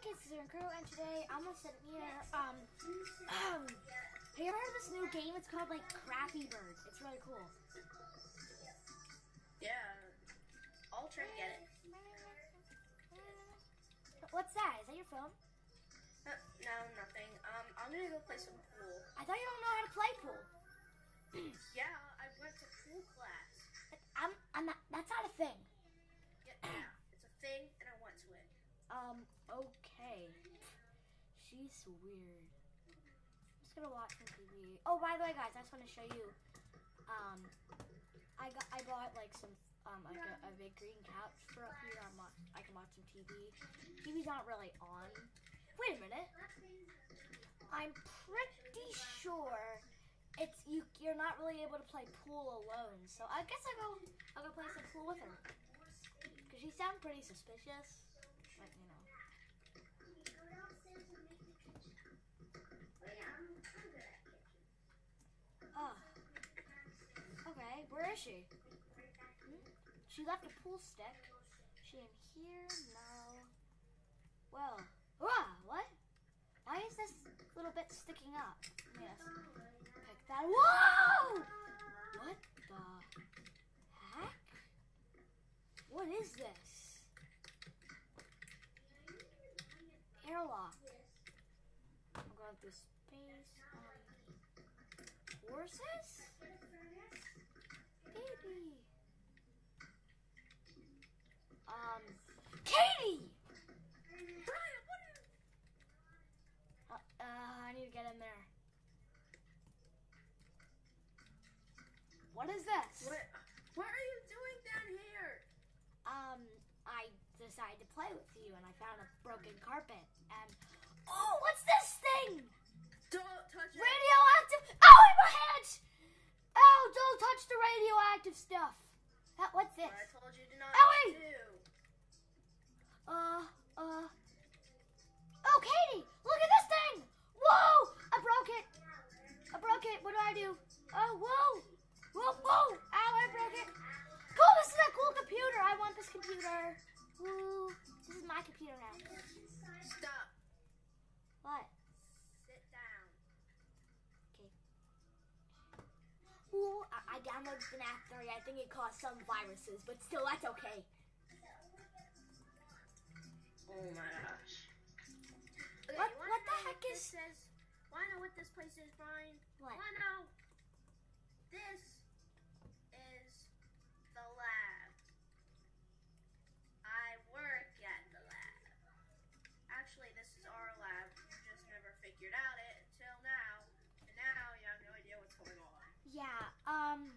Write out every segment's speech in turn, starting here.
Kisses and Crew, and today I'm gonna sit here. Um, um, have you ever heard of this new game? It's called like Crappy Bird. It's really cool. Yeah. I'll try to get it. What's that? Is that your phone? Uh, no, nothing. Um, I'm gonna go play some pool. I thought you don't know how to play pool. Yeah, I went to pool class. I'm, I'm not. That's not a thing. Yeah, yeah. It's a thing, and I went to it. Um, okay. She's weird. I'm just gonna watch some TV. Oh, by the way, guys, I just want to show you. Um, I got, I bought like some, um, like a, a big green couch for up here. I'm I can watch some TV. TV's not really on. Wait a minute. I'm pretty sure it's you. You're not really able to play pool alone. So I guess I will go. I'll go play some pool with her. Cause she sounds pretty suspicious. But you know. Oh. Okay, where is she? Hmm? She left a pool stick. She in here? No. Well, ah, what? Why is this little bit sticking up? Yes. Pick that. Whoa! What the heck? What is this? Airlock. I'm going through space. Um, horses? Baby. Um, Katie! Brian, what are you? Uh, uh, I need to get in there. What is this? What? What are you doing down here? Um, I decided to play with you and I found a broken carpet and oh, radioactive stuff. Uh, what's this? I told you to not Owie! do. Uh, uh. Oh, Katie, look at this thing! Whoa! I broke it. I broke it. What do I do? Oh, whoa! Whoa, whoa! Ow, I broke it. Cool, this is a cool computer. I want this computer. Woo. This is my computer now. Stop. What? Sit down. Okay. Ooh, I, downloaded downloaded FNAF 3. I think it caused some viruses, but still, that's okay. Oh my gosh. Okay, What- what the know heck this is- is? Wanna know what this place is, Brian? What? Wanna know? This is the lab. I work at the lab. Actually, this is our lab. You just never figured out it until now, and now you have no idea what's going on. Yeah, um,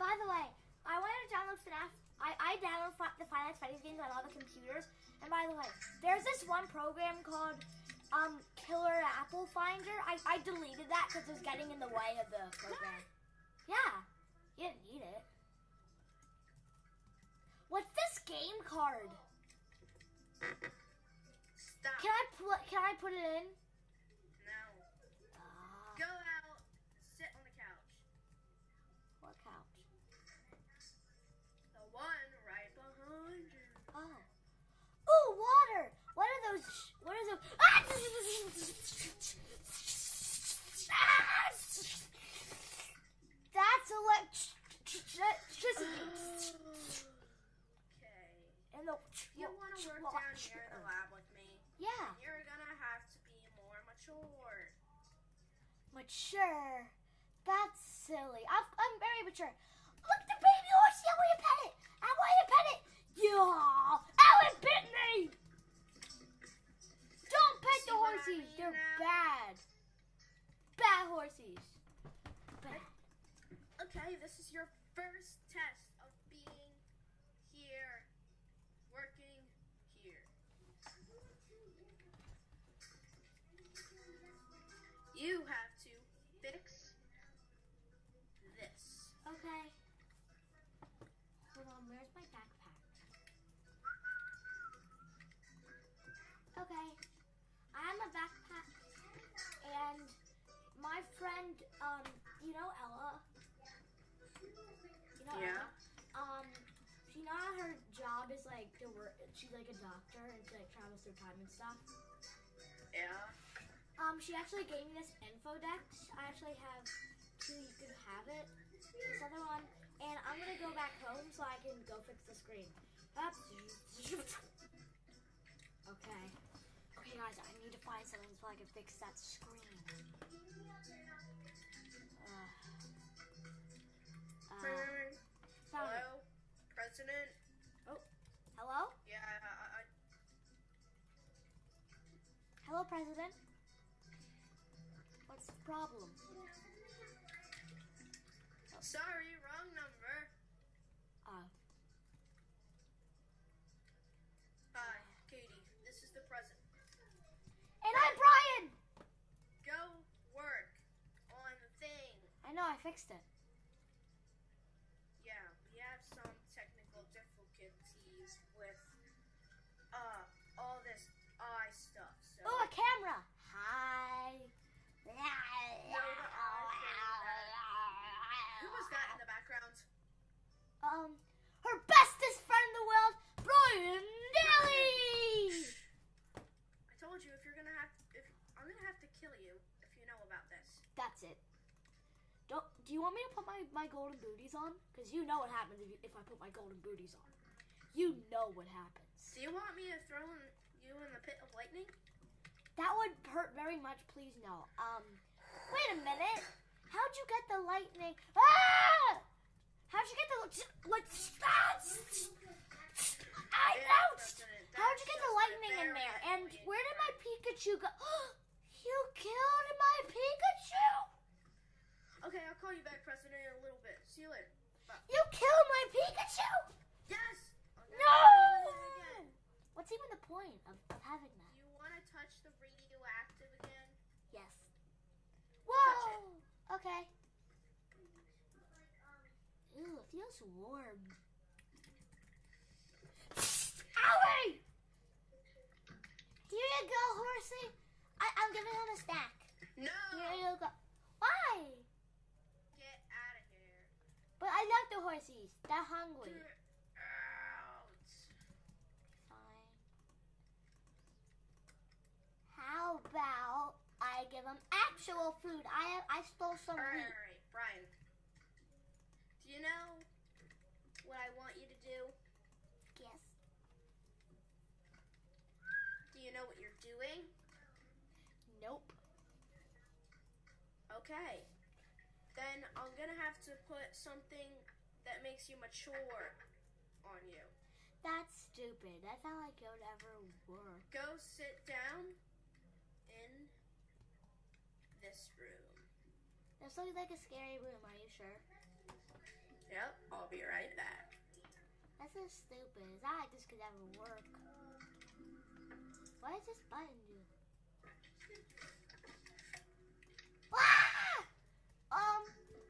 by the way, I wanted to download FNAF. I, I download fi- the at Freddy's games on all the computers. And by the way, there's this one program called um, Killer Apple Finder. I, I deleted that because it was getting in the way of the program. Yeah, you didn't need it. What's this game card? Stop. Can I put can I put it in? No. Uh, Go out. Sit on the couch. what couch? The one right behind you. Oh. Ooh, water! What are those? sh- What those? Ah! That's electricity. Okay. And the You want to work down here in the lab with me? Yeah, You're gonna have to be more mature. mature. That's silly. I'm, I'm very mature. Look at the baby horsey. I want to pet it. I want to pet it. Yeah. Don't pet See the what I mean They're now? bad. Bad horses. Bad. Okay, this is your first test of being here, working here. You have like to work she's like a doctor and she like travels through time and stuff. Yeah. Um, she actually gave me this info infodex. I actually have two. You can have it. This other one, and I'm gonna go back home so I can go fix the screen. Okay. Okay, guys, I need to find something so I can fix that screen. Uh, uh, President. What's the problem? sorry, wrong number. Uh, Hi, Katie. This is the president. and I'm Brian! Go work on the thing. I know, I fixed it. My, my golden booties on? Because you know what happens if, you, if I put my golden booties on. You know what happens. Do you want me to throw in, you in the pit of lightning? That would hurt very much. Please no. Um, wait a minute. How'd you get the lightning? Ah! How'd you get the like? Ah! I Yeah, ouch! How'd you get the lightning in there? And where did my Pikachu go? you killed my Pikachu! Okay, I'll call you back, President, in a little bit. See you later. You killed my Pikachu! Yes. No! do it again. What's even the point of, of having that? Do you want to touch the radioactive again? Yes. Whoa! Okay. Ew, it feels warm. Owie! Here you go, horsey. I, I'm giving him a snack. No. Here you go. Why? Get out of here. But I love the horsies. They're hungry. Get out. Fine. How about I give him actual food? I I stole some All right, wheat. all right, Brian. Do you know what I want you to do? Yes. Do you know what you're doing? Nope. Okay. Then I'm gonna have to put something that makes you mature on you. That's stupid. That's not like it would ever work. Go sit down in this room. This looks like a scary room. Are you sure? Yep, I'll be right back. That's so stupid. It's not like this could ever work. What does this button do? Ah! Um,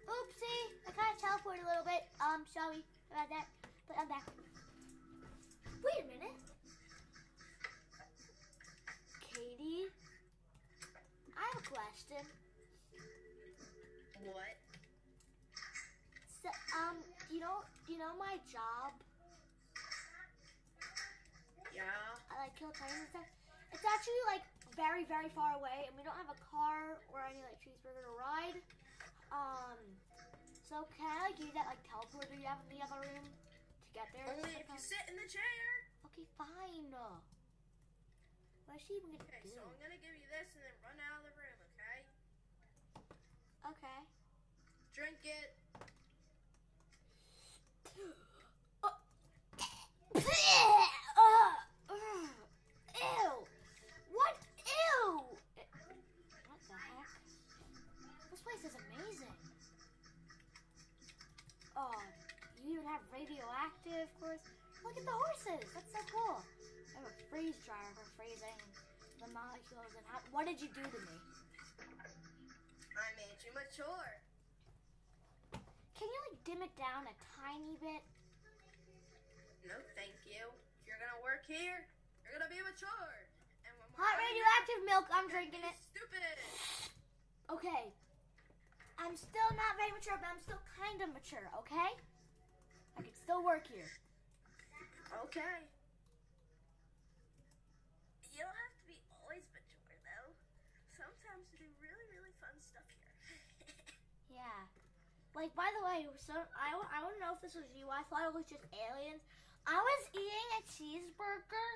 oopsie. I of a little bit. Um, sorry about that. But I'm back. Wait a minute. Katie, I have a question. What? So, um, you know, you know my job. Yeah. I like kill titans and stuff. It's actually like very, very far away, and we don't have a car or any like cheeseburger to ride. Um, so can I use that like teleporter you have in the other room to get there? Oh, Only if you sit in the chair. Okay, fine. What is she even gonna Okay, do? so I'm gonna give you this and then run freeze dryer for freezing the molecules. And how, what did you do to me? I made you mature. Can you like dim it down a tiny bit? No, thank you. If you're gonna work here, you're gonna be mature. And when Hot radioactive milk. I'm drinking it. Stupid. Okay. I'm still not very mature, but I'm still kind of mature, okay? I can still work here. Okay. You don't have to be always mature, though. stuff here. Yeah. Like, by the way, so I, I don't know if this was you. I thought it was just aliens. I was eating a cheeseburger,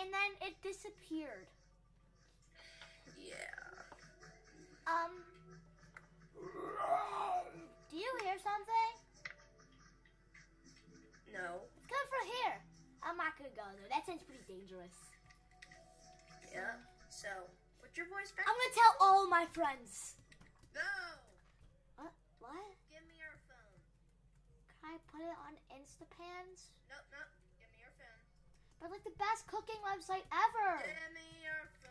and then it disappeared. yeah. Um. Do you hear something? No. It's coming from here. I'm not gonna go there. That sounds pretty dangerous. Yeah. So, what's your voice back? I'm gonna tell all my friends. No. What? What? Give me your phone. Can I put it on Instapans? Nope, nope. Give me your phone. But like the best cooking website ever. Give me your phone.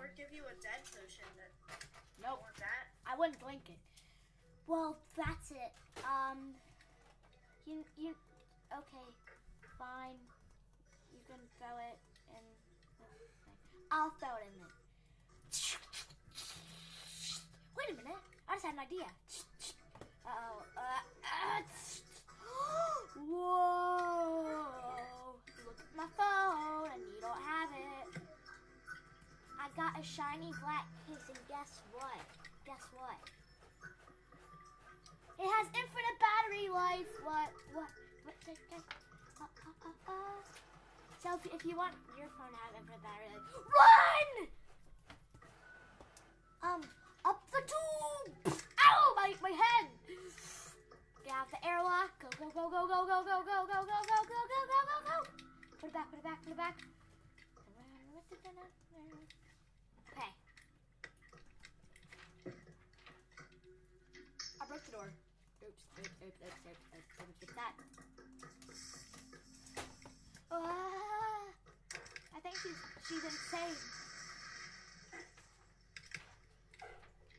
Or, booties or on. give you a dead potion that Nope. want that. I wouldn't blink it. Well, that's it. Um, you you okay? Fine. You can throw it in. I'll throw it in there. Wait a minute. I just had an idea. Uh-oh. Uh Whoa! Look at my phone, and you don't have it. Got a shiny black case, and guess what? Guess what? It has infinite battery life. What? What? what what, uh, uh, uh, uh. So if, if you want your phone to have infinite battery life, run! Um, up the tube. Ow! My my head. Get out the airlock. Go go go go go go go go go go go go go go go go. Put it back. Put it back. Put it back. She's she's insane.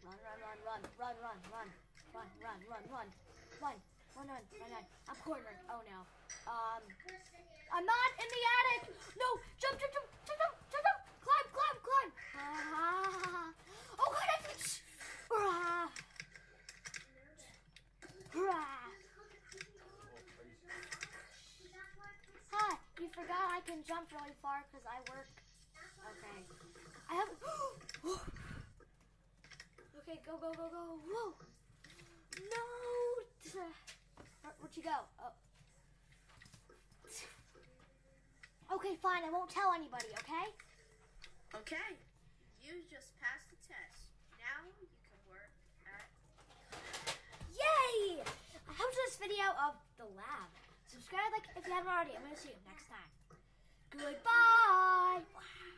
Run, run, run, run, run, run, run, run, run, run, run, run, run, run, run, run. I'm cornered. Oh no. Um, I'm not in the attic. No, jump, jump, jump, jump, jump, jump, jump. Climb, climb, climb. Ah. Oh god, I ah. Ah. Hi, you forgot I can jump really far because I work. Okay. I have. okay, go, go, go, go. Whoa. No. Where, where'd you go? Oh. Okay, fine. I won't tell anybody, okay? Okay. You just passed the test. Now you can work at. Yay! I hope this video of the lab. Subscribe like if you haven't already. I'm gonna see you next time. Goodbye. Wow.